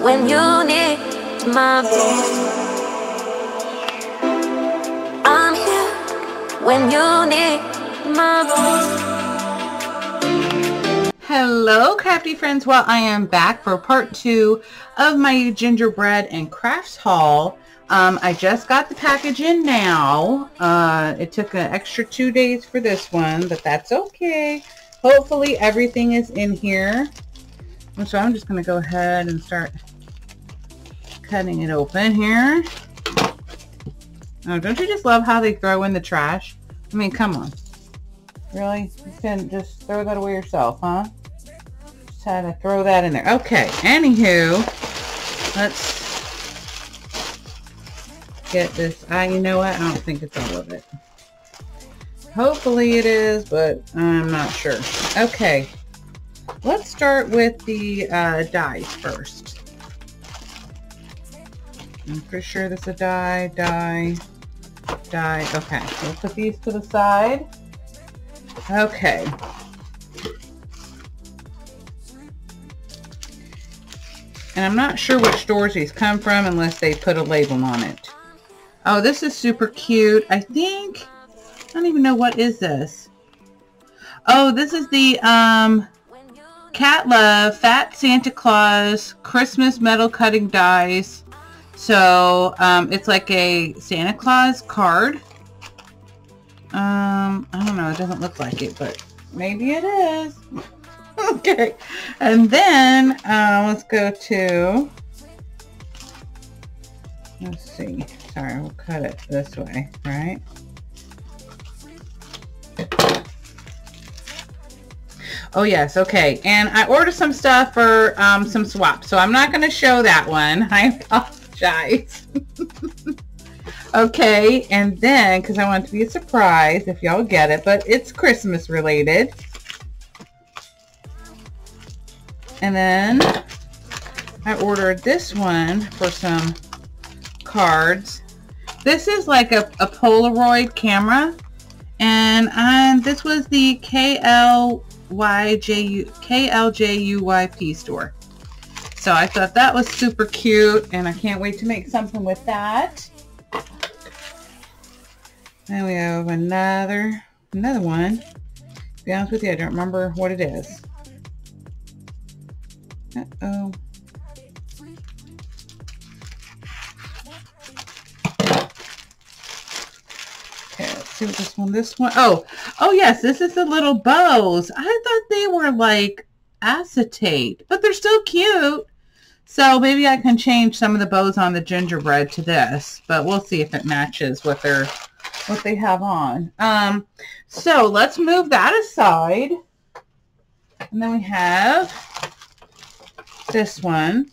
when you need my voice. I'm here when you need my voice. Hello, crafty friends. Well, I am back for part two of my gingerbread and crafts haul. Um, I just got the package in now. Uh, it took an extra two days for this one, but that's okay. Hopefully everything is in here. And so I'm just going to go ahead and start cutting it open here. Oh, don't you just love how they throw in the trash? I mean, come on. Really? You can just throw that away yourself, huh? Just had to throw that in there. Okay, anywho, let's get this. I, you know what? I don't think it's all of it. Hopefully it is, but I'm not sure. Okay, let's start with the uh, dies first. I'm pretty sure this is a die, die, die. Okay, we'll put these to the side. Okay. And I'm not sure which stores these come from unless they put a label on it. Oh, this is super cute. I think, I don't even know what is this. Oh, this is the um, Catlove Fat Santa Claus Christmas Metal Cutting Dies. So um, it's like a Santa Claus card. Um, I don't know. It doesn't look like it, but maybe it is. okay. And then uh, let's go to, let's see. Sorry, we'll cut it this way, right? Oh yes, okay. And I ordered some stuff for um, some swaps, so I'm not going to show that one. I apologize. okay, and then, because I want to be a surprise if y'all get it, but it's Christmas related. And then I ordered this one for some cards. This is like a, a Polaroid camera. And um, this was the KLYJU, KLJUYP store. So I thought that was super cute and I can't wait to make something with that. And we have another, another one. To be honest with you, I don't remember what it is. Uh-oh. See what this one, this one. Oh, oh yes, this is the little bows. I thought they were like acetate, but they're still cute. So maybe I can change some of the bows on the gingerbread to this, but we'll see if it matches what they're what they have on. Um, so let's move that aside. And then we have this one.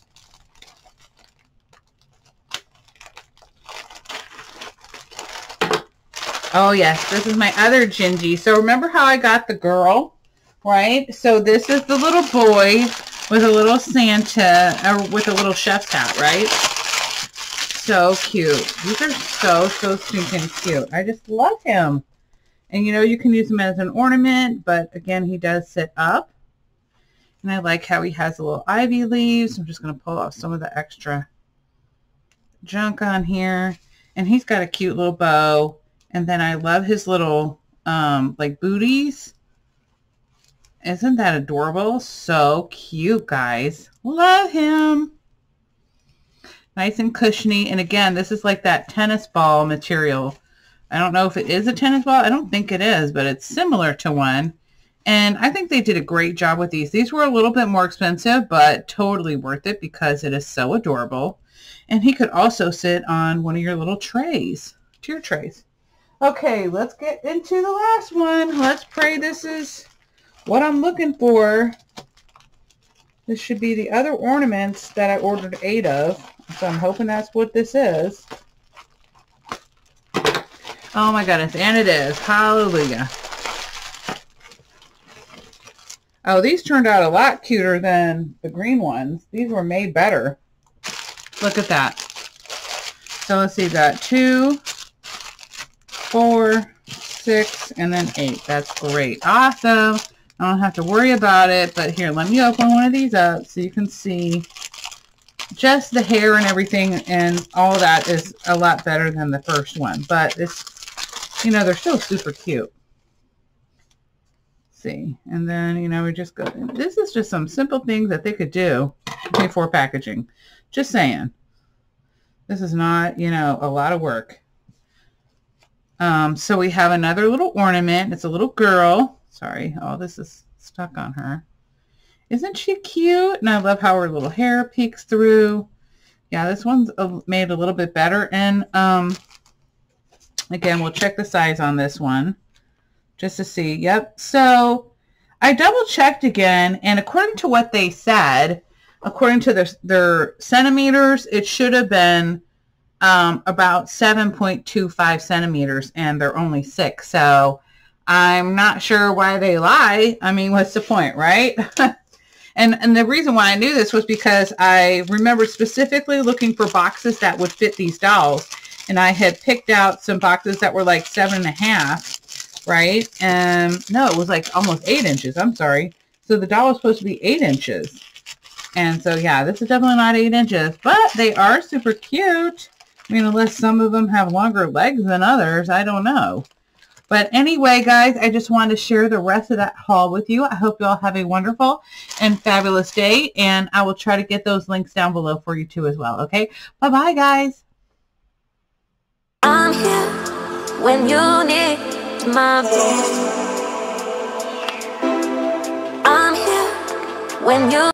Oh yes, this is my other Gingy. So remember how I got the girl, right? So this is the little boy with a little Santa, or with a little chef's hat, right? So cute. These are so, so stinking cute. I just love him. And you know, you can use him as an ornament, but again, he does sit up. And I like how he has the little ivy leaves. I'm just going to pull off some of the extra junk on here. And he's got a cute little bow. And then I love his little, um, like, booties. Isn't that adorable? So cute, guys. Love him. Nice and cushiony. And again, this is like that tennis ball material. I don't know if it is a tennis ball. I don't think it is, but it's similar to one. And I think they did a great job with these. These were a little bit more expensive, but totally worth it because it is so adorable. And he could also sit on one of your little trays, tier trays. Okay, let's get into the last one. Let's pray this is what I'm looking for. This should be the other ornaments that I ordered eight of. So I'm hoping that's what this is. Oh my goodness, and it is. Hallelujah. Oh, these turned out a lot cuter than the green ones. These were made better. Look at that. So let's see, got two, six, and then eight. That's great. Awesome. I don't have to worry about it, but here, let me open one of these up so you can see just the hair and everything and all that is a lot better than the first one. But it's, you know, they're still super cute. see. And then, you know, we just go, this is just some simple things that they could do before packaging. Just saying. This is not, you know, a lot of work. Um, so we have another little ornament. It's a little girl. Sorry, all this is stuck on her. Isn't she cute? And I love how her little hair peeks through. Yeah, this one's made a little bit better. And um, again, we'll check the size on this one just to see. Yep. So I double checked again. And according to what they said, according to their, their centimeters, it should have been um, about 7.25 centimeters. And they're only six. So I'm not sure why they lie. I mean, what's the point, right? And, and the reason why I knew this was because I remember specifically looking for boxes that would fit these dolls. And I had picked out some boxes that were like seven and a half, right? And no, it was like almost eight inches. I'm sorry. So the doll was supposed to be eight inches. And so, yeah, this is definitely not eight inches, but they are super cute. I mean, unless some of them have longer legs than others, I don't know. But anyway, guys, I just wanted to share the rest of that haul with you. I hope you all have a wonderful and fabulous day. And I will try to get those links down below for you too as well. Okay. Bye-bye, guys. I'm here when you need my I'm here when you